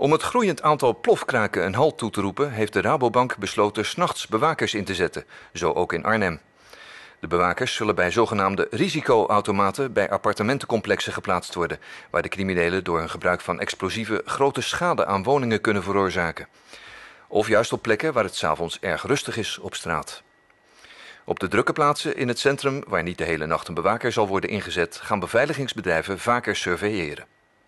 Om het groeiend aantal plofkraken een halt toe te roepen, heeft de Rabobank besloten s'nachts bewakers in te zetten, zo ook in Arnhem. De bewakers zullen bij zogenaamde risicoautomaten bij appartementencomplexen geplaatst worden, waar de criminelen door hun gebruik van explosieven grote schade aan woningen kunnen veroorzaken. Of juist op plekken waar het s'avonds erg rustig is op straat. Op de drukke plaatsen in het centrum, waar niet de hele nacht een bewaker zal worden ingezet, gaan beveiligingsbedrijven vaker surveilleren.